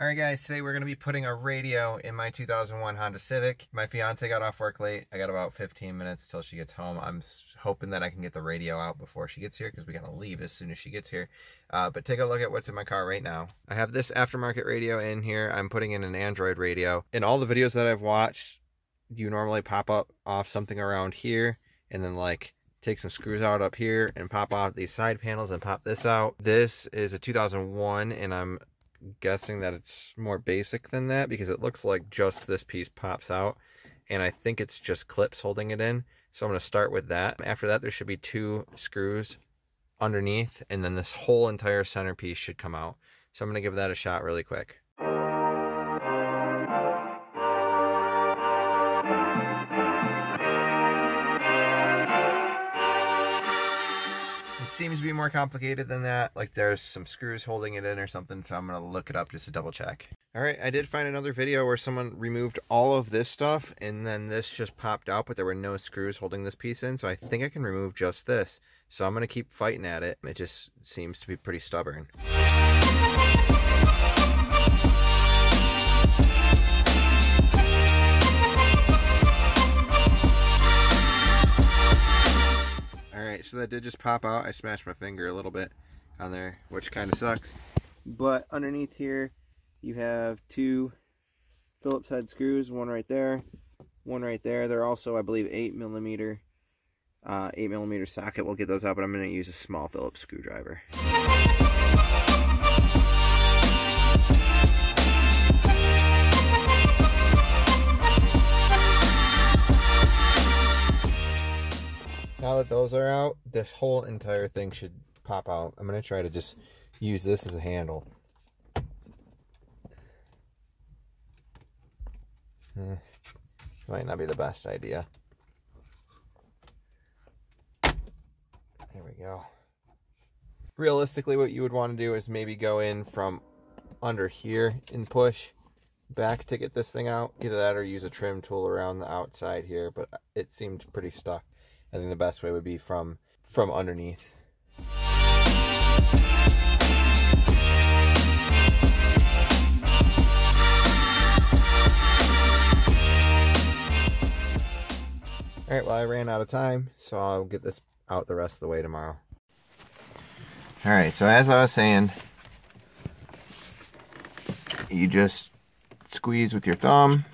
Alright guys, today we're going to be putting a radio in my 2001 Honda Civic. My fiance got off work late. I got about 15 minutes till she gets home. I'm hoping that I can get the radio out before she gets here because we got to leave as soon as she gets here. Uh, but take a look at what's in my car right now. I have this aftermarket radio in here. I'm putting in an Android radio. In all the videos that I've watched, you normally pop up off something around here and then like take some screws out up here and pop off these side panels and pop this out. This is a 2001 and I'm guessing that it's more basic than that because it looks like just this piece pops out and I think it's just clips holding it in. So I'm going to start with that. After that, there should be two screws underneath and then this whole entire centerpiece should come out. So I'm going to give that a shot really quick. Seems to be more complicated than that. Like there's some screws holding it in or something, so I'm gonna look it up just to double check. All right, I did find another video where someone removed all of this stuff and then this just popped out, but there were no screws holding this piece in, so I think I can remove just this. So I'm gonna keep fighting at it. It just seems to be pretty stubborn. So that did just pop out. I smashed my finger a little bit on there, which kind of sucks. But underneath here, you have two Phillips head screws, one right there, one right there. They're also, I believe, 8 millimeter, uh, 8 millimeter socket. We'll get those out, but I'm going to use a small Phillips screwdriver. Now that those are out, this whole entire thing should pop out. I'm going to try to just use this as a handle. Eh, might not be the best idea. There we go. Realistically, what you would want to do is maybe go in from under here and push back to get this thing out. Either that or use a trim tool around the outside here, but it seemed pretty stuck. I think the best way would be from from underneath. All right, well, I ran out of time, so I'll get this out the rest of the way tomorrow. All right, so as I was saying, you just squeeze with your thumb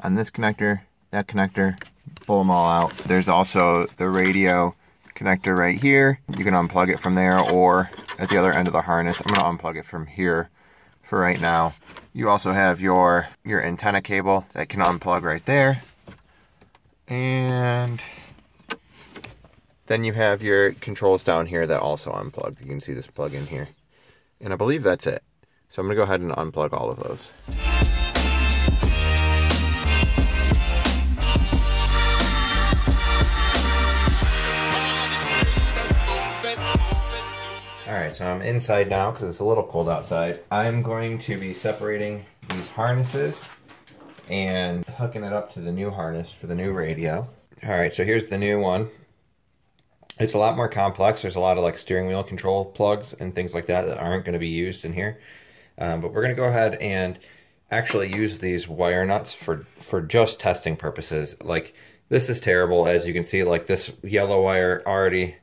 on this connector, that connector, pull them all out. There's also the radio connector right here. You can unplug it from there or at the other end of the harness. I'm to unplug it from here for right now. You also have your, your antenna cable that can unplug right there. And then you have your controls down here that also unplug. You can see this plug in here. And I believe that's it. So I'm to go ahead and unplug all of those. Alright, so I'm inside now because it's a little cold outside. I'm going to be separating these harnesses and hooking it up to the new harness for the new radio. Alright, so here's the new one. It's a lot more complex. There's a lot of like steering wheel control plugs and things like that that aren't going to be used in here. Um, but we're going to go ahead and actually use these wire nuts for, for just testing purposes. Like this is terrible. As you can see, like this yellow wire already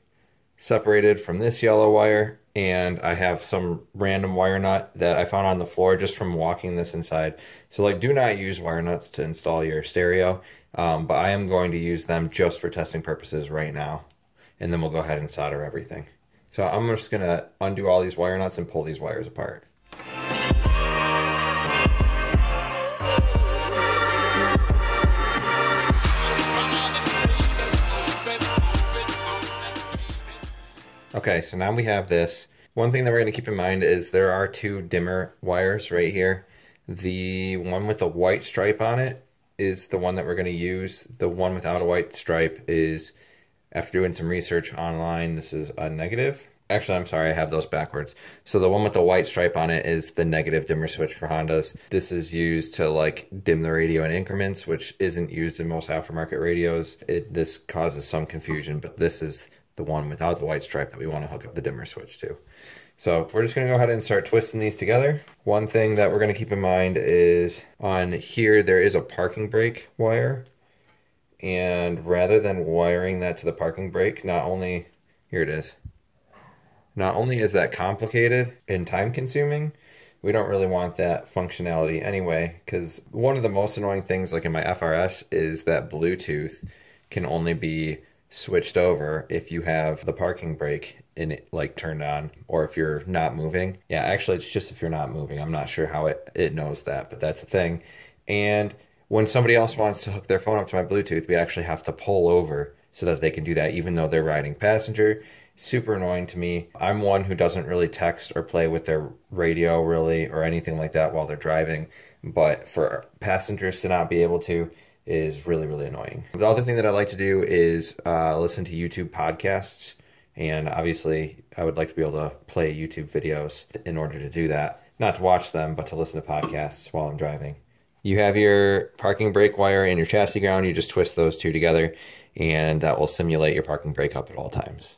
separated from this yellow wire and I have some random wire nut that I found on the floor just from walking this inside. So like do not use wire nuts to install your stereo, um, but I am going to use them just for testing purposes right now. And then we'll go ahead and solder everything. So I'm just gonna undo all these wire nuts and pull these wires apart. Okay, so now we have this. One thing that we're going to keep in mind is there are two dimmer wires right here. The one with the white stripe on it is the one that we're going to use. The one without a white stripe is, after doing some research online, this is a negative. Actually, I'm sorry, I have those backwards. So the one with the white stripe on it is the negative dimmer switch for Hondas. This is used to like dim the radio in increments, which isn't used in most aftermarket radios. It This causes some confusion, but this is the one without the white stripe that we want to hook up the dimmer switch to. So we're just gonna go ahead and start twisting these together. One thing that we're gonna keep in mind is on here, there is a parking brake wire. And rather than wiring that to the parking brake, not only, here it is. Not only is that complicated and time consuming, we don't really want that functionality anyway, because one of the most annoying things like in my FRS is that Bluetooth can only be switched over if you have the parking brake in it like turned on or if you're not moving. Yeah, actually it's just if you're not moving. I'm not sure how it, it knows that, but that's a thing. And when somebody else wants to hook their phone up to my Bluetooth, we actually have to pull over so that they can do that even though they're riding passenger. Super annoying to me. I'm one who doesn't really text or play with their radio really or anything like that while they're driving, but for passengers to not be able to, is really, really annoying. The other thing that I like to do is uh, listen to YouTube podcasts. And obviously, I would like to be able to play YouTube videos in order to do that. Not to watch them, but to listen to podcasts while I'm driving. You have your parking brake wire and your chassis ground. You just twist those two together, and that will simulate your parking brake up at all times.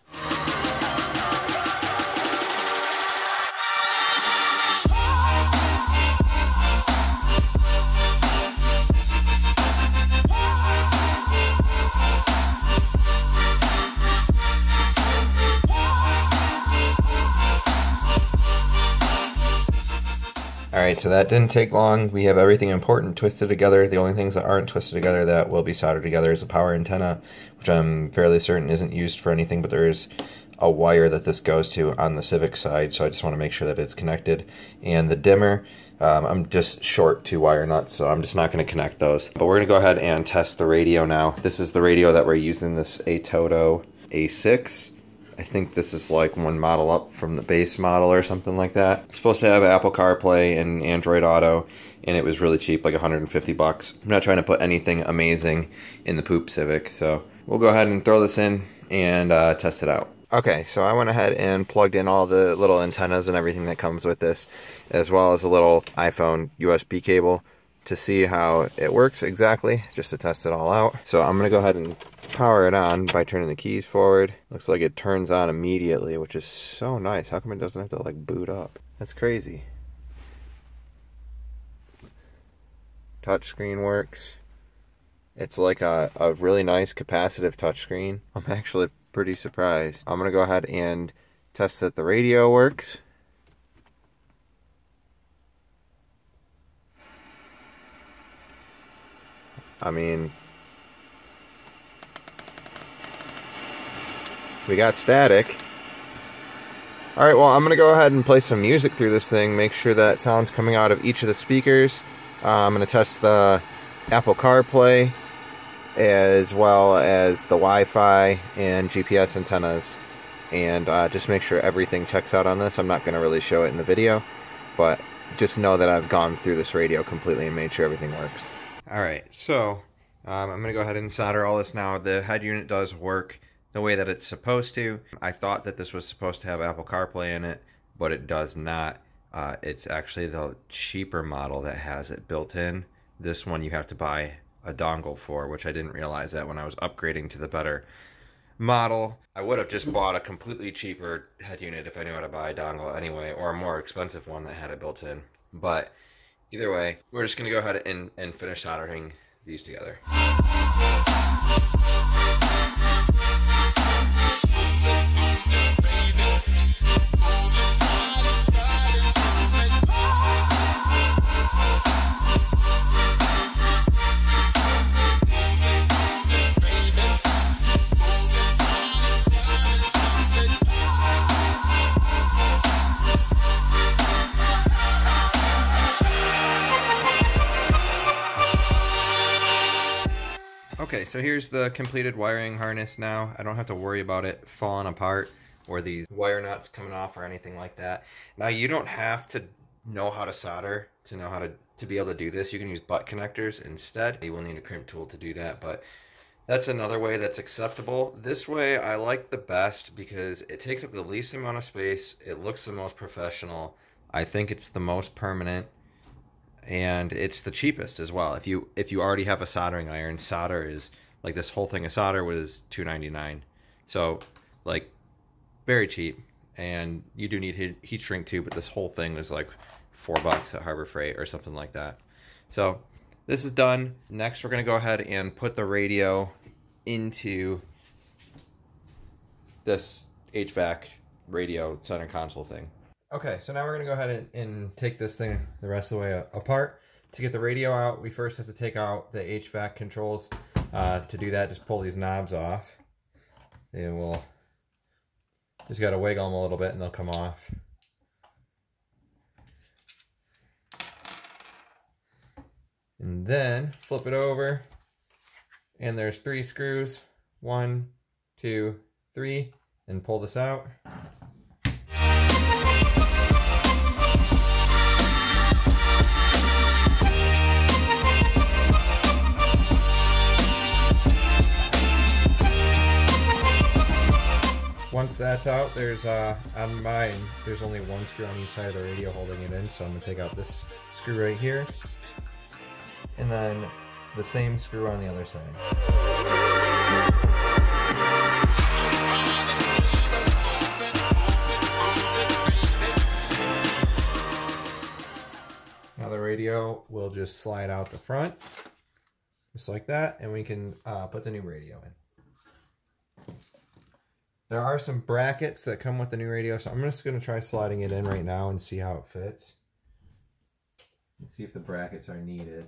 Alright, so that didn't take long. We have everything important twisted together. The only things that aren't twisted together that will be soldered together is a power antenna, which I'm fairly certain isn't used for anything, but there is a wire that this goes to on the Civic side, so I just want to make sure that it's connected. And the dimmer, um, I'm just short two wire nuts, so I'm just not going to connect those. But we're going to go ahead and test the radio now. This is the radio that we're using, this ATOTO A6. I think this is like one model up from the base model or something like that. It's supposed to have Apple CarPlay and Android Auto, and it was really cheap, like 150 bucks. I'm not trying to put anything amazing in the Poop Civic, so we'll go ahead and throw this in and uh, test it out. Okay, so I went ahead and plugged in all the little antennas and everything that comes with this, as well as a little iPhone USB cable to see how it works exactly, just to test it all out. So I'm gonna go ahead and power it on by turning the keys forward. Looks like it turns on immediately, which is so nice. How come it doesn't have to like boot up? That's crazy. Touchscreen works. It's like a, a really nice capacitive touchscreen. I'm actually pretty surprised. I'm gonna go ahead and test that the radio works. I mean, we got static. Alright, well, I'm to go ahead and play some music through this thing, make sure that sound's coming out of each of the speakers. Uh, I'm to test the Apple CarPlay as well as the Wi-Fi and GPS antennas and uh, just make sure everything checks out on this. I'm not to really show it in the video, but just know that I've gone through this radio completely and made sure everything works. Alright, so um, I'm going to go ahead and solder all this now. The head unit does work the way that it's supposed to. I thought that this was supposed to have Apple CarPlay in it, but it does not. Uh, it's actually the cheaper model that has it built in. This one you have to buy a dongle for, which I didn't realize that when I was upgrading to the better model. I would have just bought a completely cheaper head unit if I knew how to buy a dongle anyway, or a more expensive one that had it built in. But Either way, we're just to go ahead and, and finish soldering these together. So here's the completed wiring harness now. I don't have to worry about it falling apart or these wire nuts coming off or anything like that. Now you don't have to know how to solder to know how to, to be able to do this. You can use butt connectors instead. You will need a crimp tool to do that, but that's another way that's acceptable. This way I like the best because it takes up the least amount of space. It looks the most professional. I think it's the most permanent and it's the cheapest as well. If you if you already have a soldering iron, solder is like this whole thing of solder was two ninety nine, so like very cheap. and you do need heat, heat shrink too, but this whole thing was like four bucks at Harbor Freight or something like that. So this is done. Next, we're gonna go ahead and put the radio into this HVAC radio center console thing. Okay, so now we're gonna go ahead and, and take this thing the rest of the way apart. To get the radio out, we first have to take out the HVAC controls. Uh, to do that, just pull these knobs off. And we'll just gotta wiggle them a little bit and they'll come off. And then flip it over and there's three screws. One, two, three, and pull this out. Once that's out, there's uh, on mine, there's only one screw on each side of the radio holding it in, so I'm gonna take out this screw right here, and then the same screw on the other side. Now the radio will just slide out the front, just like that, and we can uh, put the new radio in. There are some brackets that come with the new radio, so I'm just going to try sliding it in right now and see how it fits. And see if the brackets are needed.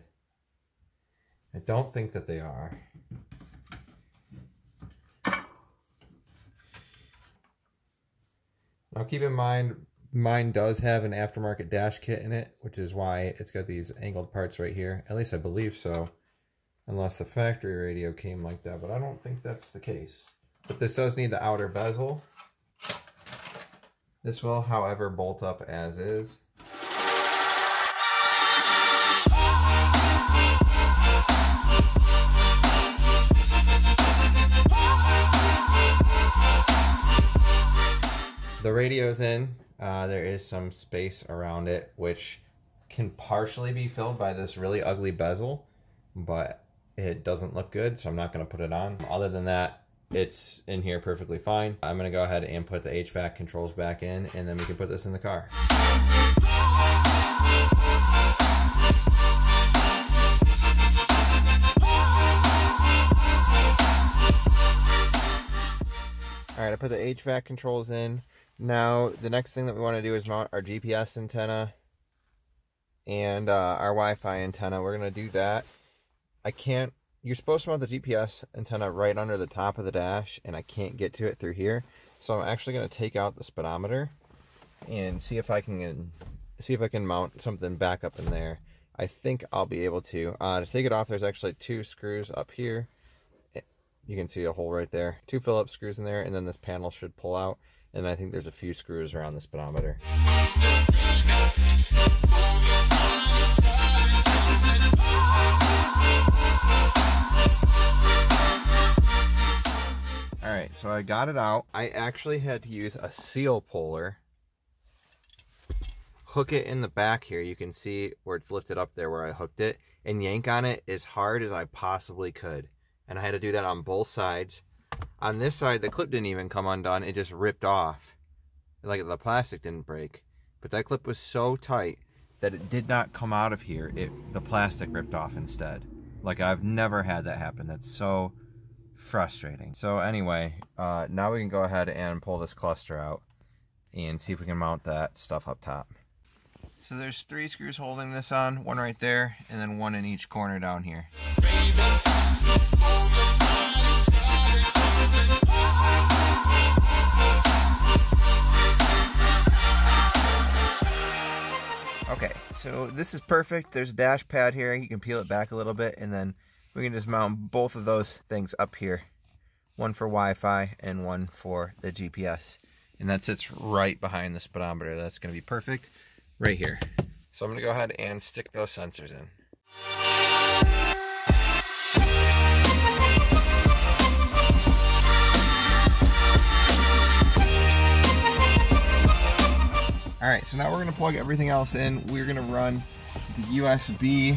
I don't think that they are. Now keep in mind, mine does have an aftermarket dash kit in it, which is why it's got these angled parts right here. At least I believe so. Unless the factory radio came like that, but I don't think that's the case. But this does need the outer bezel. This will, however, bolt up as is. The radio's in. Uh, there is some space around it, which can partially be filled by this really ugly bezel, but it doesn't look good, so I'm not going to put it on. Other than that, it's in here perfectly fine. I'm to go ahead and put the HVAC controls back in, and then we can put this in the car. All right, I put the HVAC controls in. Now, the next thing that we want to do is mount our GPS antenna and uh, our Wi-Fi antenna. We're to do that. I can't, you're supposed to mount the GPS antenna right under the top of the dash, and I can't get to it through here. So I'm actually going to take out the speedometer and see if I can see if I can mount something back up in there. I think I'll be able to. Uh, to take it off, there's actually two screws up here. You can see a hole right there. Two Phillips screws in there, and then this panel should pull out. And I think there's a few screws around the speedometer. Alright, so I got it out. I actually had to use a seal puller. Hook it in the back here. You can see where it's lifted up there where I hooked it. And yank on it as hard as I possibly could. And I had to do that on both sides on this side, the clip didn't even come undone. It just ripped off. Like the plastic didn't break. But that clip was so tight that it did not come out of here. It The plastic ripped off instead. Like I've never had that happen. That's so frustrating. So anyway, uh, now we can go ahead and pull this cluster out and see if we can mount that stuff up top. So there's three screws holding this on, one right there, and then one in each corner down here. Okay, so this is perfect. There's a dash pad here. You can peel it back a little bit and then we can just mount both of those things up here. One for Wi-Fi and one for the GPS. And that sits right behind the speedometer. That's going to be perfect right here. So I'm going to go ahead and stick those sensors in. All right, so now we're gonna plug everything else in. We're gonna run the USB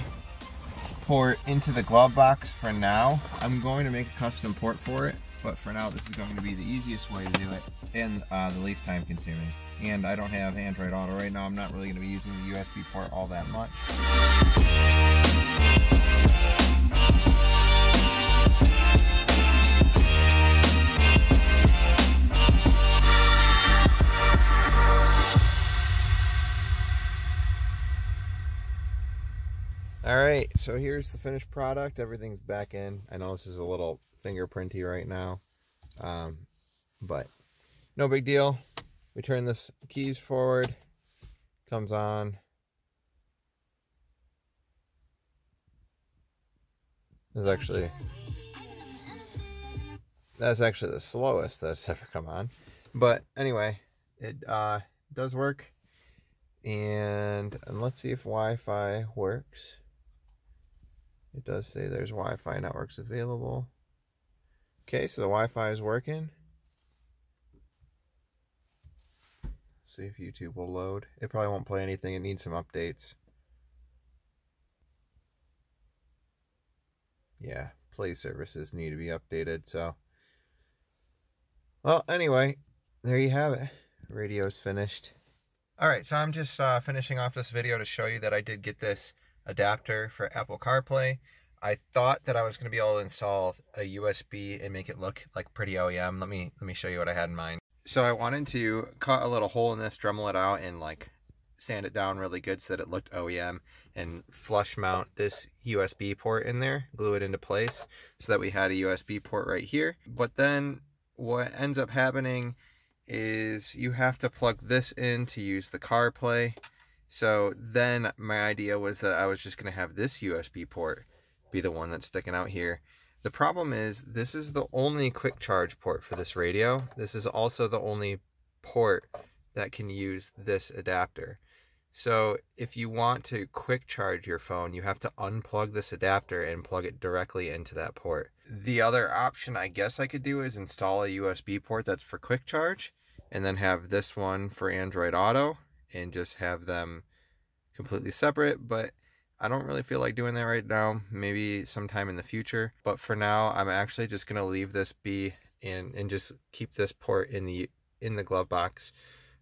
port into the glove box for now. I'm going to make a custom port for it but for now this is going to be the easiest way to do it and uh, the least time consuming. And I don't have Android Auto right now. I'm not really to be using the USB port all that much. All right, so here's the finished product. Everything's back in. I know this is a little fingerprinty right now, um, but no big deal. We turn this keys forward, comes on. This is actually that's actually the slowest that's ever come on. But anyway, it uh, does work. And, and let's see if Wi-Fi works. It does say there's Wi-Fi networks available. Okay, so the Wi-Fi is working. See if YouTube will load. It probably won't play anything. It needs some updates. Yeah, play services need to be updated. So, well, anyway, there you have it. Radio's finished. All right, so I'm just uh, finishing off this video to show you that I did get this adapter for Apple CarPlay. I thought that I was going to be able to install a USB and make it look like pretty OEM. Let me let me show you what I had in mind. So I wanted to cut a little hole in this, Dremel it out, and like sand it down really good so that it looked OEM and flush mount this USB port in there, glue it into place so that we had a USB port right here. But then what ends up happening is you have to plug this in to use the CarPlay so then my idea was that I was just going to have this USB port be the one that's sticking out here. The problem is this is the only quick charge port for this radio. This is also the only port that can use this adapter. So if you want to quick charge your phone, you have to unplug this adapter and plug it directly into that port. The other option I guess I could do is install a USB port that's for quick charge and then have this one for Android Auto and just have them completely separate, but I don't really feel like doing that right now. Maybe sometime in the future. But for now, I'm actually just gonna leave this be and and just keep this port in the in the glove box.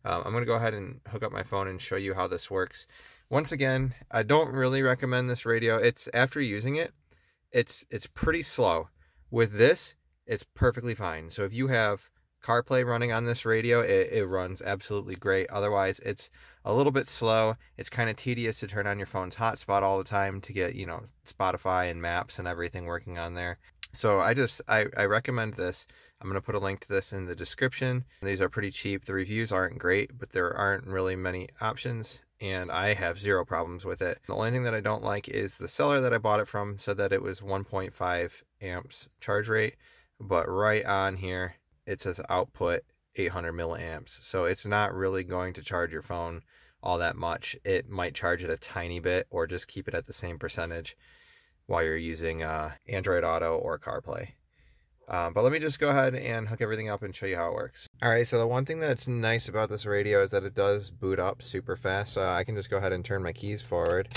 Um, I'm gonna go ahead and hook up my phone and show you how this works. Once again, I don't really recommend this radio. It's after using it, it's it's pretty slow. With this, it's perfectly fine. So if you have CarPlay running on this radio, it, it runs absolutely great. Otherwise, it's a little bit slow. It's kind of tedious to turn on your phone's hotspot all the time to get, you know, Spotify and maps and everything working on there. So I just I, I recommend this. I'm gonna put a link to this in the description. These are pretty cheap. The reviews aren't great, but there aren't really many options, and I have zero problems with it. The only thing that I don't like is the seller that I bought it from said that it was 1.5 amps charge rate, but right on here it says output 800 milliamps. So it's not really going to charge your phone all that much. It might charge it a tiny bit or just keep it at the same percentage while you're using uh, Android Auto or CarPlay. Um, but let me just go ahead and hook everything up and show you how it works. All right, so the one thing that's nice about this radio is that it does boot up super fast. So I can just go ahead and turn my keys forward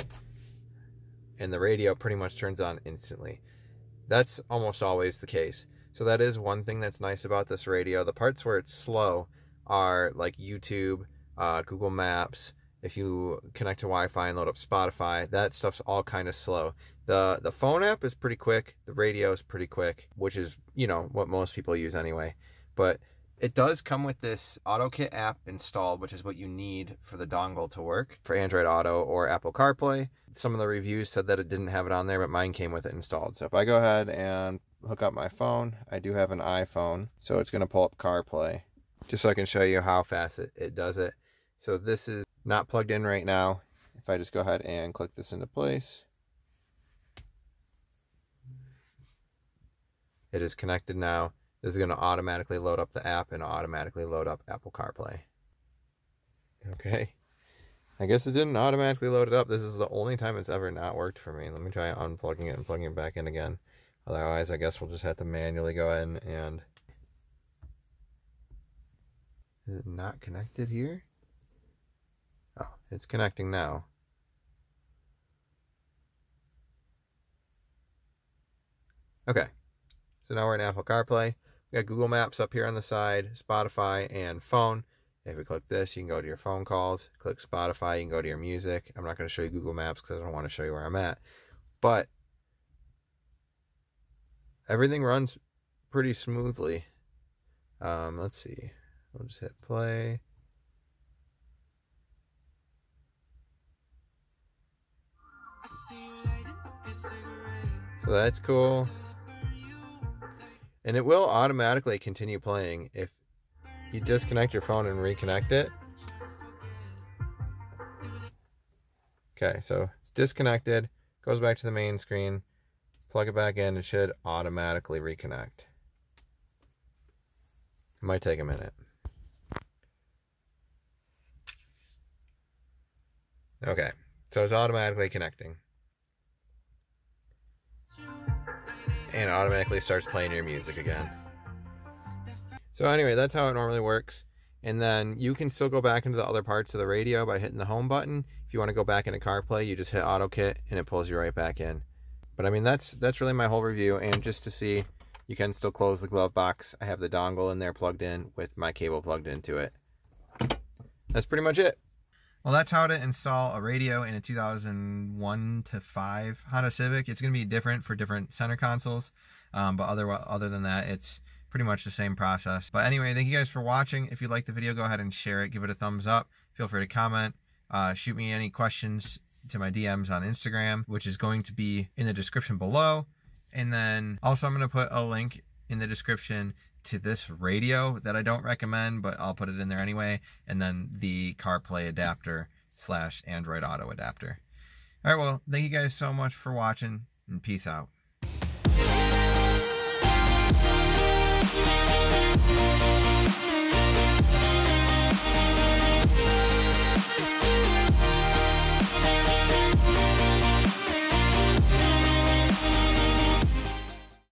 and the radio pretty much turns on instantly. That's almost always the case. So that is one thing that's nice about this radio. The parts where it's slow are like YouTube, uh, Google Maps. If you connect to Wi-Fi and load up Spotify, that stuff's all kind of slow. The the phone app is pretty quick. The radio is pretty quick, which is you know what most people use anyway. But it does come with this AutoKit app installed, which is what you need for the dongle to work for Android Auto or Apple CarPlay. Some of the reviews said that it didn't have it on there, but mine came with it installed. So if I go ahead and hook up my phone. I do have an iPhone, so it's going to pull up CarPlay just so I can show you how fast it, it does it. So this is not plugged in right now. If I just go ahead and click this into place, it is connected now. This is going to automatically load up the app and automatically load up Apple CarPlay. Okay. I guess it didn't automatically load it up. This is the only time it's ever not worked for me. Let me try unplugging it and plugging it back in again. Otherwise, I guess we'll just have to manually go in and... Is it not connected here? Oh, it's connecting now. Okay, so now we're in Apple CarPlay. We got Google Maps up here on the side, Spotify, and phone. If we click this, you can go to your phone calls. Click Spotify, you can go to your music. I'm not going to show you Google Maps because I don't want to show you where I'm at. But everything runs pretty smoothly. Um, let's see. We'll just hit play. So that's cool. And it will automatically continue playing if you disconnect your phone and reconnect it. Okay, so it's disconnected, goes back to the main screen, plug it back in, it should automatically reconnect. It might take a minute. Okay, so it's automatically connecting. And automatically starts playing your music again. So anyway, that's how it normally works. And then you can still go back into the other parts of the radio by hitting the home button. If you want to go back into CarPlay, you just hit AutoKit and it pulls you right back in. But I mean, that's that's really my whole review. And just to see, you can still close the glove box. I have the dongle in there plugged in with my cable plugged into it. That's pretty much it. Well, that's how to install a radio in a 2001 to 5 Honda Civic. It's going to be different for different center consoles, um, but other other than that, it's pretty much the same process. But anyway, thank you guys for watching. If you liked the video, go ahead and share it. Give it a thumbs up. Feel free to comment. Uh, shoot me any questions to my DMs on Instagram, which is going to be in the description below. And then also I'm going to put a link in the description to this radio that I don't recommend, but I'll put it in there anyway. And then the CarPlay adapter slash Android Auto adapter. All right, well, thank you guys so much for watching and peace out.